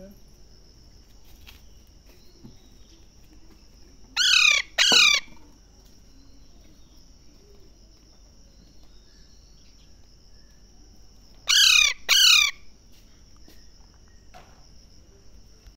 Yeah.